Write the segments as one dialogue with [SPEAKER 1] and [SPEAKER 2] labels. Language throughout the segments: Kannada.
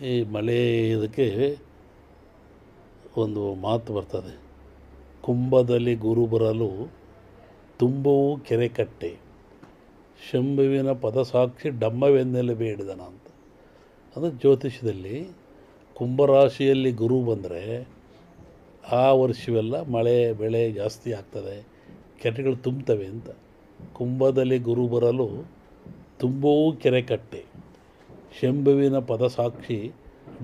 [SPEAKER 1] ಈ ಮಳೆ ಇದಕ್ಕೆ ಒಂದು ಮಾತು ಬರ್ತದೆ. ಕುಂಭದಲ್ಲಿ ಗುರು ಬರಲು ತುಂಬವು ಕೆರೆ ಕಟ್ಟೆ. ಶಂಭುವಿನ ಪದಸಾಕ್ಷಿ ಡಮ್ಮವೆನ್ನೆಲೆ ಬೇಡಿದನ ಅಂತ. ಅದು ಜ್ಯೋತಿಷ್ಯದಲ್ಲಿ ಕುಂಭರಾಶಿಯಲ್ಲಿ ಗುರು ಬಂದರೆ ಆ ವರ್ಷವೆಲ್ಲ ಮಳೆ, ಬೆಳೆ ಜಾಸ್ತಿ ಆಗ್ತದೆ, ಕೆರೆಗಳು ತುಂಬ್ತವೆ ಅಂತ. ಕುಂಭದಲ್ಲಿ ಗುರು ಬರಲು ತುಂಬವೂ ಕೆರೆ ಕಟ್ಟೆ. ಶಂಭುವಿನ ಪದಸಾಕ್ಷಿ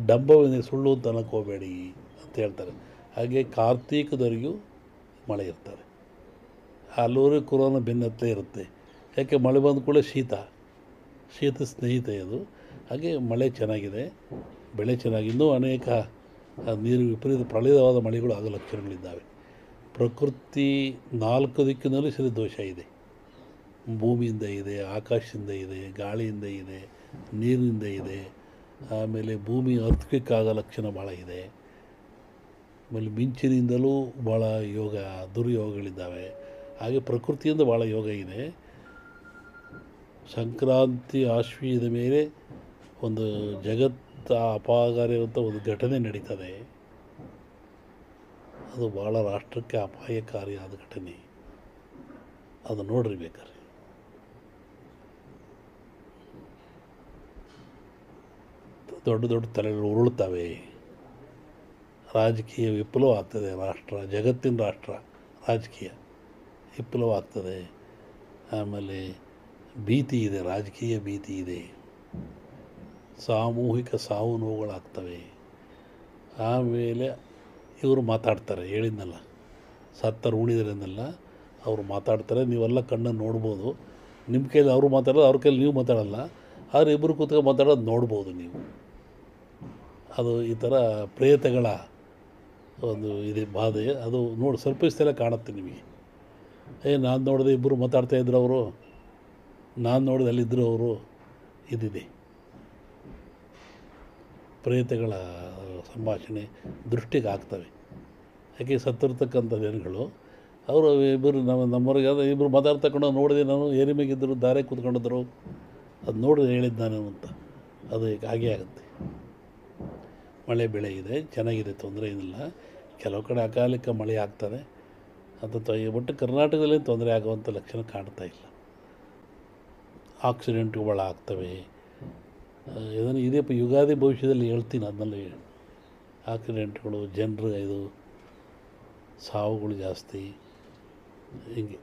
[SPEAKER 1] ಡಂಬವಿನ ಸುಳ್ಳು ತನಕೋಬೇಡಿ ಅಂತ ಹೇಳ್ತಾರೆ. ಹಾಗೆ ಕಾರ್ತೀಕದವರೆಗೂ ಮಳೆ ಇರ್ತಾರೆ. ಹಲವರು ಕೊರೋನಾ ಬೆನ್ನತ್ತಲೇ ಇರುತ್ತೆ. ಯಾಕೆ ಮಳೆ ಬಂದ ಕೂಡ ಶೀತ ಶೀತ ಸ್ನೇಹಿತ ಇದು ಹಾಗೆ ಮಳೆ ಚೆನ್ನಾಗಿದೆ, ಬೆಳೆ ಚೆನ್ನಾಗಿ ಅನೇಕ ನೀರು ವಿಪರೀತ ಪ್ರಳಯವಾದ ಮಳೆಗಳು ಆಗೋ ಲಕ್ಷಣಗಳಿದ್ದಾವೆ ಪ್ರಕೃತಿ ನಾಲ್ಕು ದಿಕ್ಕಿನಲ್ಲೂ ಸರಿ ದೋಷ ಇದೆ. ಭೂಮಿಯಿಂದ ಇದೆ, ಆಕಾಶದಿಂದ ಇದೆ, ಗಾಳಿಯಿಂದ ಇದೆ, ನೀರಿನಿಂದ ಇದೆ. ಆಮೇಲೆ ಭೂಮಿ ಅರ್ಥಕ್ಕೆ ಆಗಲಕ್ಷಣ ಭಾಳ ಇದೆ. ಆಮೇಲೆ ಮಿಂಚಿನಿಂದಲೂ ಭಾಳ ಯೋಗ, ದುರ್ಯೋಗಗಳಿದ್ದಾವೆ. ಹಾಗೆ ಪ್ರಕೃತಿಯಿಂದ ಭಾಳ ಯೋಗ ಇದೆ. ಸಂಕ್ರಾಂತಿ ಆಶ್ವೀಯದ ಮೇಲೆ ಒಂದು ಜಗತ್ತ ಅಪಾಯಕಾರಿಯಾದಂಥ ಒಂದು ಘಟನೆ ನಡೀತದೆ. ಅದು ಭಾಳ ರಾಷ್ಟ್ರಕ್ಕೆ ಅಪಾಯಕಾರಿಯಾದ ಘಟನೆ. ಅದು ನೋಡ್ರಿ ಬೇಕಾದ್ರೆ. ದೊಡ್ಡ ದೊಡ್ಡ ತಲೆಗಳು ಉರುಳ್ತವೆ ರಾಜಕೀಯ ವಿಪ್ಲವ ಆಗ್ತದೆ ರಾಷ್ಟ್ರ, ಜಗತ್ತಿನ ರಾಷ್ಟ್ರ ರಾಜಕೀಯ ವಿಪ್ಲವ ಆಗ್ತದೆ ಆಮೇಲೆ ಭೀತಿ ಇದೆ, ರಾಜಕೀಯ ಭೀತಿ ಇದೆ. ಸಾಮೂಹಿಕ ಸಾವು ನೋವುಗಳಾಗ್ತವೆ. ಆಮೇಲೆ ಇವರು ಮಾತಾಡ್ತಾರೆ, ಹೇಳಿದ್ನಲ್ಲ ಸತ್ತರು ಉಣಿದ್ರನ್ನೆಲ್ಲ ಅವರು ಮಾತಾಡ್ತಾರೆ, ನೀವೆಲ್ಲ ಕಣ್ಣನ್ನು ನೋಡ್ಬೋದು. ನಿಮ್ಮ ಕೈಯಲ್ಲಿ ಅವರು ಮಾತಾಡೋದು, ಅವ್ರ ಕೈಲಿ ನೀವು ಮಾತಾಡಲ್ಲ, ಆದರೆ ಇಬ್ಬರು ಕೂತ್ಕೊಂಡು ಮಾತಾಡೋದು ನೋಡ್ಬೋದು ನೀವು. ಅದು ಈ ಥರ ಪ್ರೇತಗಳ ಒಂದು ಇದೆ ಬಾಧೆ. ಅದು ನೋಡಿ ಸ್ವಲ್ಪ ದಿವಸದಲ್ಲೇ ಕಾಣುತ್ತೆ ನಿಮಗೆ. ಏ, ನಾನು ನೋಡಿದೆ ಇಬ್ಬರು ಮಾತಾಡ್ತಾ ಇದ್ರು ಅವರು ನಾನು ನೋಡಿದೆ ಅಲ್ಲಿದ್ದರು ಅವರು ಇದಿದೆ. ಪ್ರೇತಗಳ ಸಂಭಾಷಣೆ ದೃಷ್ಟಿಗೆ ಆಗ್ತವೆ. ಯಾಕೆ ಸತ್ತಿರ್ತಕ್ಕಂಥ ಜನಗಳು, ಅವರು ಇಬ್ಬರು ನಮ್ಮ, ನಮ್ಮವ್ರಿಗೆ ಅದು ಇಬ್ಬರು ಮಾತಾಡ್ತಕೊಂಡು ನೋಡಿದೆ ನಾನು ಏರಿ ಮೇಗಿದ್ದರು ದಾರೆ ಕೂತ್ಕೊಂಡಿದ್ದರು ಅದು ನೋಡಿ ಹೇಳಿದ್ದು ನಾನು ಅಂತ. ಅದು ಹಾಗೇ ಆಗುತ್ತೆ. ಮಳೆ ಬೆಳೆ ಇದೆ, ಚೆನ್ನಾಗಿದೆ, ತೊಂದರೆ ಏನಿಲ್ಲ. ಕೆಲವು ಕಡೆ ಅಕಾಲಿಕ ಮಳೆ ಆಗ್ತದೆ. ಅದು ತ ಒಟ್ಟು ಕರ್ನಾಟಕದಲ್ಲಿ ತೊಂದರೆ ಆಗುವಂಥ ಲಕ್ಷಣ ಕಾಣ್ತಾ ಇಲ್ಲ. ಆಕ್ಸಿಡೆಂಟ್ಗಳು ಆಗ್ತವೆ. ಇದನ್ನು ಇದೇ ಯುಗಾದಿ ಭವಿಷ್ಯದಲ್ಲಿ ಹೇಳ್ತೀನಿ, ಅದನ್ನೆಲ್ಲ ಆಕ್ಸಿಡೆಂಟ್ಗಳು, ಜನರು ಇದು, ಸಾವುಗಳು ಜಾಸ್ತಿ. ಹೀಗೆ.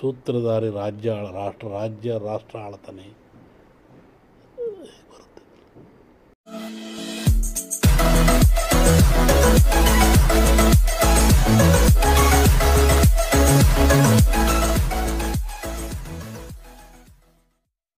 [SPEAKER 1] ಸೂತ್ರಧಾರಿ ರಾಜ್ಯ, ರಾಷ್ಟ್ರ ರಾಜ್ಯ, ರಾಷ್ಟ್ರ ಆಳ್ತಾನೆ.